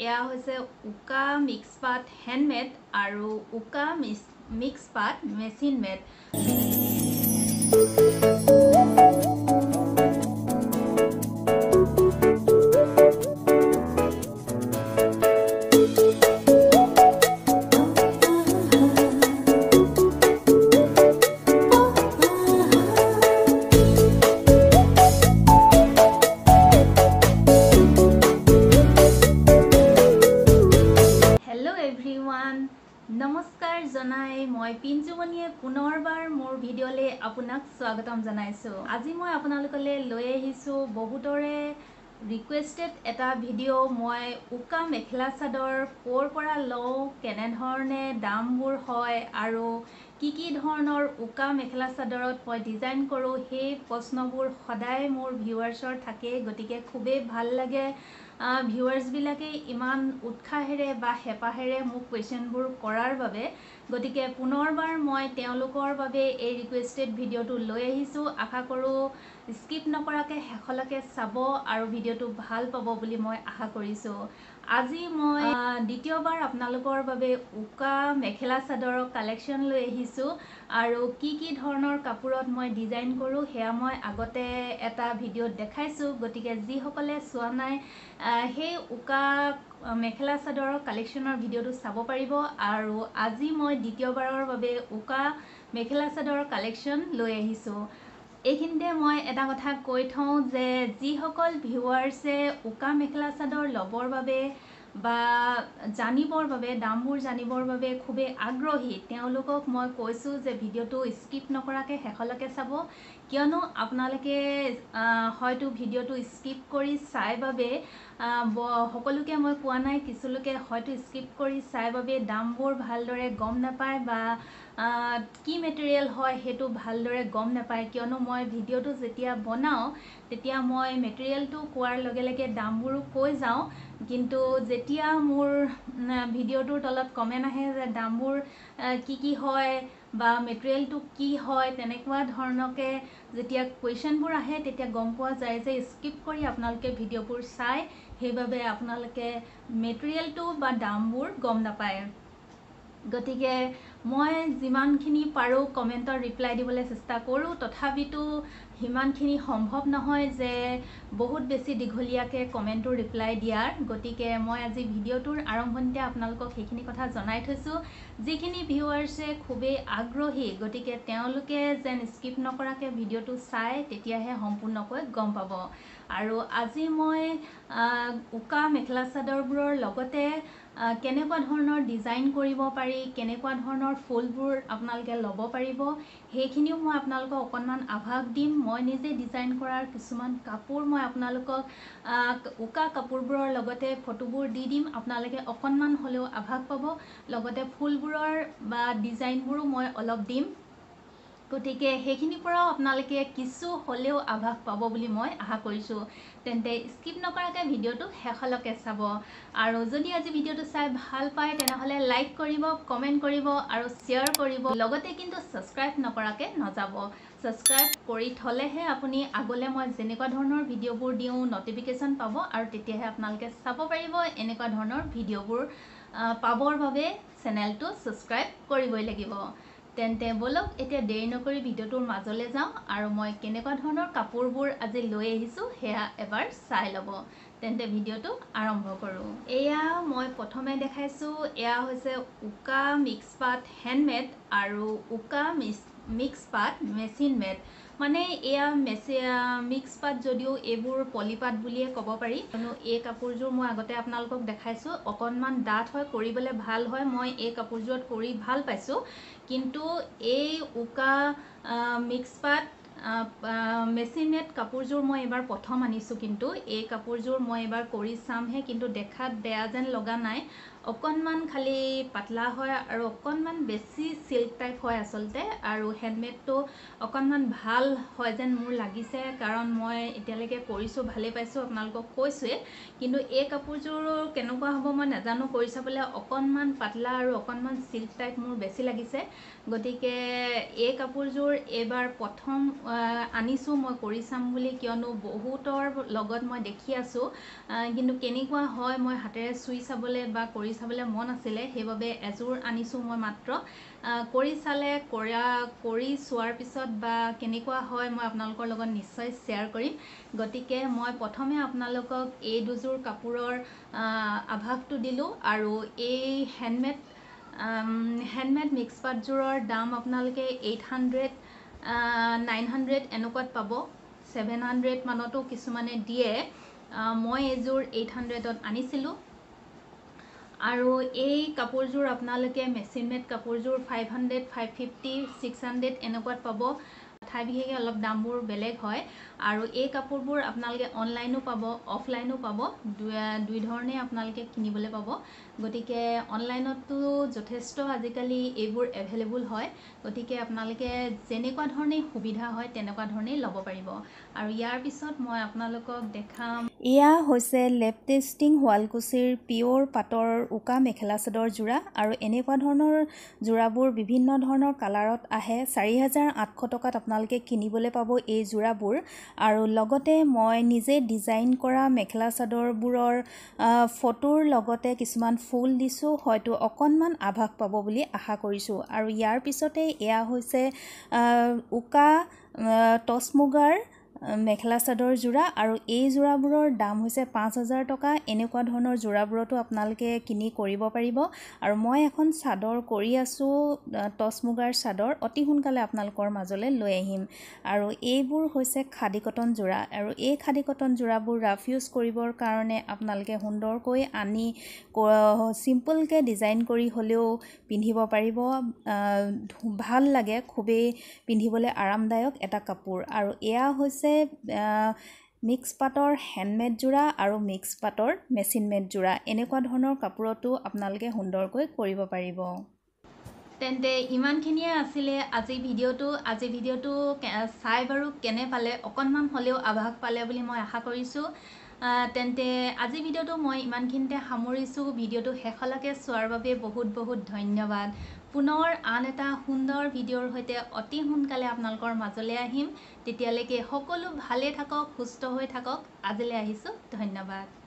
এয়া হৈছে উকা মিক্স পাত হেণ্ডমেড আৰু উকা মিক্স পাত মেচিন মেড জনাই মই পিঞ্জুমণিয়ে পুনৰবাৰ মোৰ ভিডিঅ'লৈ আপোনাক স্বাগতম জনাইছোঁ। আজি মই আপোনালোকলৈ লৈ আহিছোঁ বহুতৰে ৰিকুৱেষ্টেড এটা ভিডিঅ' মই উকা মেখেলা চাদৰ ক'ৰ পৰা লওঁ কেনেধৰণে দামবোৰ হয় আৰু কি কি ধৰণৰ উকা মেখেলা চাদৰত মই ডিজাইন কৰোঁ সেই প্ৰশ্নবোৰ সদায় মোৰ ভিউৱাৰ্ছৰ থাকে গতিকে খুবেই ভাল লাগে। ভিউৱাৰ্ছবিলাকে ইমান উৎসাহেৰে বা হেঁপাহেৰে মোক কুৱেশ্যনবোৰ কৰাৰ বাবে গতিকে পুনৰবাৰ মই তেওঁলোকৰ বাবে এই ৰিকুৱেষ্টেড ভিডিঅ'টো লৈ আহিছোঁ। আশা কৰোঁ স্কিপ নকৰাকৈ শেষলৈকে চাব আৰু ভিডিঅ'টো ভাল পাব বুলি মই আশা কৰিছোঁ। আজি মই দ্বিতীয়বাৰ আপোনালোকৰ বাবে উকা মেখেলা চাদৰৰ কালেকশ্যন লৈ আহিছোঁ। আৰু কি কি ধৰণৰ কাপোৰত মই ডিজাইন কৰোঁ সেয়া মই আগতে এটা ভিডিঅ'ত দেখাইছোঁ। গতিকে যিসকলে চোৱা নাই সেই উকা মেখেলা চাদৰৰ কালেকশ্যনৰ ভিডিঅ'টো চাব পাৰিব। আৰু আজি মই দ্বিতীয়বাৰৰ বাবে উকা মেখেলা চাদৰৰ কালেকশ্যন লৈ আহিছোঁ। এইখিনিতে মই এটা কথা কৈ থওঁ যে যিসকল ভিউৱাৰ্ছে উকা মেখেলা চাদৰ ল'বৰ বাবে বা জানিবৰ বাবে দামবোৰ জানিবৰ বাবে খুবেই আগ্ৰহী। তেওঁলোকক মই কৈছোঁ যে ভিডিঅ'টো স্কিপ নকৰাকৈ শেষলৈকে চাব। কিয়নো আপোনালোকে হয়তো ভিডিঅ'টো স্কিপ কৰি চাই বাবে সকলোকে মই কোৱা নাই। কিছুলোকে হয়তো স্কিপ কৰি চাই বাবে দামবোৰ ভালদৰে গম নাপায় বা কি মেটেৰিয়েল হয় সেইটো ভালদৰে গম নাপায়। কিয়নো মই ভিডিঅ'টো যেতিয়া বনাওঁ তেতিয়া মই মেটেৰিয়েলটো কোৱাৰ লগে লগে দামবোৰো কৈ যাওঁ। কিন্তু যেতিয়া মোৰ ভিডিঅ'টোৰ তলত কমেণ্ট আহে যে দামবোৰ কি কি হয় বা মেটেৰিয়েলটো কি হয় তেনেকুৱা ধৰণকে যেতিয়া কুৱেশ্যনবোৰ আহে তেতিয়া গম পোৱা যায় যে স্কিপ কৰি আপোনালোকে ভিডিঅ'বোৰ চাই সেইবাবে আপোনালোকে মেটেৰিয়েলটো বা দামবোৰ গম নাপায়। গতিকে মই যিমানখিনি পাৰোঁ কমেণ্টৰ ৰিপ্লাই দিবলৈ চেষ্টা কৰোঁ। তথাপিতো সিমানখিনি সম্ভৱ নহয় যে বহুত বেছি দীঘলীয়াকৈ কমেণ্টৰ ৰিপ্লাই দিয়াৰ। গতিকে মই আজি ভিডিঅ'টোৰ আৰম্ভণিতে আপোনালোকক সেইখিনি কথা জনাই থৈছোঁ। যিখিনি ভিউৱাৰ্ছে খুবেই আগ্ৰহী গতিকে তেওঁলোকে যেন স্কিপ নকৰাকৈ ভিডিঅ'টো চাই তেতিয়াহে সম্পূৰ্ণকৈ গম পাব। আৰু আজি মই উকা মেখেলা চাদৰবোৰৰ লগতে কেনেকুৱা ধৰণৰ ডিজাইন কৰিব পাৰি কেনেকুৱা ধৰণৰ ফুলবোৰ আপোনালোকে ল'ব পাৰিব সেইখিনিও মই আপোনালোকক অকণমান আভাস দিম। মই নিজে ডিজাইন কৰাৰ কিছুমান কাপোৰ মই আপোনালোকক উকা কাপোৰবোৰৰ লগতে ফটোবোৰ দি দিম। আপোনালোকে অকণমান হ'লেও আভাস পাব। লগতে ফুলবোৰৰ বা ডিজাইনবোৰো মই অলপ দিম। গতিকে সেইখিনিৰ পৰাও আপোনালোকে কিছু হ'লেও আভাস পাব বুলি মই আশা কৰিছোঁ। তেন্তে স্কিপ নকৰাকৈ ভিডিঅ'টো শেষলৈকে চাব। আৰু যদি আজি ভিডিঅ'টো চাই ভাল পায় তেনেহ'লে লাইক কৰিব কমেণ্ট কৰিব আৰু শ্বেয়াৰ কৰিব। লগতে কিন্তু ছাবস্ক্ৰাইব নকৰাকৈ নাযাব। ছাবস্ক্ৰাইব কৰি থ'লেহে আপুনি আগলৈ মই যেনেকুৱা ধৰণৰ ভিডিঅ'বোৰ দিওঁ নটিফিকেশ্যন পাব আৰু তেতিয়াহে আপোনালোকে চাব পাৰিব এনেকুৱা ধৰণৰ ভিডিঅ'বোৰ পাবৰ বাবে চেনেলটো ছাবস্ক্ৰাইব কৰিবই লাগিব। তেন্তে ব'লক এতিয়া দেৰি নকৰি ভিডিঅ'টোৰ মাজলৈ যাওঁ আৰু মই কেনেকুৱা ধৰণৰ কাপোৰবোৰ আজি লৈ আহিছোঁ সেয়া এবাৰ চাই ল'ব। তেন্তে ভিডিঅ'টো আৰম্ভ কৰোঁ। এয়া মই প্ৰথমে দেখাইছোঁ এয়া হৈছে উকা মিক্স পাত হেণ্ডমেড আৰু উকা মিক্স মিক্স পাত মেচিন মেড মানে এয়া মেচি মিক্স পাত যদিও এইবোৰ পলিপাত বুলিয়ে ক'ব পাৰি কিয়নো এই কাপোৰযোৰ মই আগতে আপোনালোকক দেখাইছোঁ। অকণমান ডাঠ হয় কৰিবলৈ ভাল হয়। মই এই কাপোৰযোৰত কৰি ভাল পাইছোঁ। কিন্তু এই উকা মিক্স পাত মেচিন মেড কাপোৰযোৰ মই এইবাৰ প্ৰথম আনিছোঁ কিন্তু। এই কাপোৰযোৰ মই এইবাৰ কৰি চামহে কিন্তু দেখাত বেয়া যেন লগা নাই। অকণমান খালি পাতলা হয় আৰু অকণমান বেছি চিল্ক টাইপ হয় আচলতে আৰু হেণ্ডমেডটো অকণমান ভাল হয় যেন মোৰ লাগিছে কাৰণ মই এতিয়ালৈকে কৰিছোঁ ভালেই পাইছোঁ আপোনালোকক কৈছোঁৱে কিন্তু এই কাপোৰযোৰ কেনেকুৱা হ'ব মই নাজানো কৰি চাবলৈ অকণমান পাতলা আৰু অকণমান চিল্ক টাইপ মোৰ বেছি লাগিছে। গতিকে এই কাপোৰযোৰ এইবাৰ প্ৰথম আনিছোঁ মই কৰি চাম বুলি কিয়নো বহুতৰ লগত মই দেখি আছোঁ। কিন্তু কেনেকুৱা হয় মই হাতেৰে চুই চাবলৈ বা কৰি চাবলৈ মন আছিলে সেইবাবে এযোৰ আনিছোঁ মই মাত্ৰ। কৰি চালে কৰা কৰি চোৱাৰ পিছত বা কেনেকুৱা হয় মই আপোনালোকৰ লগত নিশ্চয় শ্বেয়াৰ কৰিম। গতিকে মই প্ৰথমে আপোনালোকক এই দুযোৰ কাপোৰৰ আভাসটো দিলোঁ আৰু এই হেণ্ডমেড হেণ্ডমেড মিক্স পাতযোৰৰ দাম আপোনালোকে এইট হাণ্ড্ৰেড নাইন হাণ্ড্ৰেড এনেকুৱাত পাব। ছেভেন হাণ্ড্ৰেড মানতো কিছুমানে দিয়ে। মই এইযোৰ এইট হাণ্ড্ৰেডত আনিছিলোঁ। আৰু এই কাপোৰযোৰ আপোনালোকে মেচিন মেড কাপোৰযোৰ five hundred five fifty six hundred এনেকুৱাত পাব। ঠাই বিশেষে অলপ দামবোৰ বেলেগ হয়। আৰু এই কাপোৰবোৰ আপোনালোকে অনলাইনো পাব অফলাইনো পাব। দুই ধৰণে আপোনালোকে কিনিবলৈ পাব। গতিকে অনলাইনতো যথেষ্ট আজিকালি এইবোৰ এভেইলেবল হয়। গতিকে আপোনালোকে যেনেকুৱা ধৰণেই সুবিধা হয় তেনেকুৱা ধৰণেই ল'ব পাৰিব। আৰু ইয়াৰ পিছত মই আপোনালোকক দেখাম এয়া হৈছে লেপটেষ্টিং শুৱালকুছিৰ পিয়'ৰ পাটৰ উকা মেখেলা চাদৰ যোৰা আৰু এনেকুৱা ধৰণৰ যোৰাবোৰ বিভিন্ন ধৰণৰ কালাৰত আহে। চাৰি হাজাৰ আঠশ টকাত আপোনালোকে কিনিবলৈ পাব এই যোৰাবোৰ আৰু লগতে মই নিজে ডিজাইন কৰা মেখেলা চাদৰবোৰৰ ফটোৰ লগতে কিছুমান ফুল দিছোঁ হয়তো অকণমান আভাস পাব বুলি আশা কৰিছোঁ। আৰু ইয়াৰ পিছতে এয়া হৈছে উকা টচ মুগাৰ মেখেলা চাদৰ যোৰা আৰু এই যোৰাবোৰৰ দাম হৈছে পাঁচ হাজাৰ টকা। এনেকুৱা ধৰণৰ যোৰাবোৰতো আপোনালোকে কিনি কৰিব পাৰিব। আৰু মই এখন চাদৰ কৰি আছোঁ টচ মুগাৰ চাদৰ। অতি সোনকালে আপোনালোকৰ মাজলৈ লৈ আহিম। আৰু এইবোৰ হৈছে খাদী কটন যোৰা। আৰু এই খাদী কটন যোৰাবোৰ ৰাফ ইউজ কৰিবৰ কাৰণে আপোনালোকে সুন্দৰকৈ আনি চিম্পলকৈ ডিজাইন কৰি হ'লেও পিন্ধিব পাৰিব। ভাল লাগে। খুবেই পিন্ধিবলৈ আৰামদায়ক এটা কাপোৰ। আৰু এয়া হৈছে মিক্স পাটৰ হেণ্ডমেড যোৰা আৰু মিক্স পাটৰ মেচিন মেড যোৰা। এনেকুৱা ধৰণৰ কাপোৰতো আপোনালোকে সুন্দৰকৈ কৰিব পাৰিব। তেন্তে ইমানখিনিয়ে আছিলে আজি ভিডিঅ'টো। আজি ভিডিঅ'টো চাই বাৰু কেনে পালে অকণমান হ'লেও আভাস পালে বুলি মই আশা কৰিছোঁ। তেন্তে আজি ভিডিঅ'টো মই ইমানখিনিতে সামৰিছোঁ। ভিডিঅ'টো শেষলৈকে চোৱাৰ বাবে বহুত বহুত ধন্যবাদ। পুনৰ আন এটা সুন্দৰ ভিডিঅ'ৰ সৈতে অতি সোনকালে আপোনালোকৰ মাজলৈ আহিম। তেতিয়ালৈকে সকলো ভালে থাকক সুস্থ হৈ থাকক। আজিলৈ আহিছোঁ। ধন্যবাদ।